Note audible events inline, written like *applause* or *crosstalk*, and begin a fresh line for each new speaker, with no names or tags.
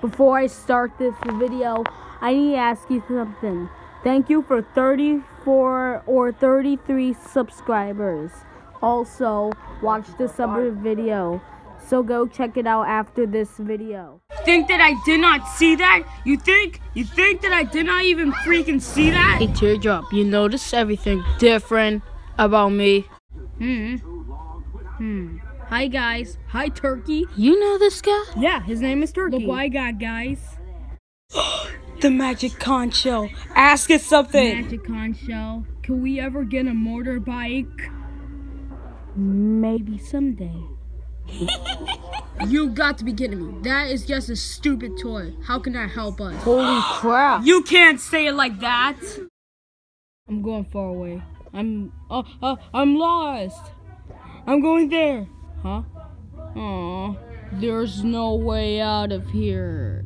before I start this video, I need to ask you something. Thank you for 34 or 33 subscribers. Also, watch this other video. So go check it out after this video.
Think that I did not see that? You think? You think that I did not even freaking see that?
Hey Teardrop, you notice everything different about me?
Hmm. Hmm. Hi guys. Hi Turkey.
You know this guy?
Yeah, his name is Turkey. Look what I got, guys. *gasps*
the Magic Conch Shell. Ask us something.
Magic Conch Shell. Can we ever get a motorbike?
Maybe someday. *laughs*
you got to be kidding me. That is just a stupid toy. How can that help us?
Holy crap.
You can't say it like that.
I'm going far away. I'm uh, uh I'm lost. I'm going there. Huh? There's no way out of here.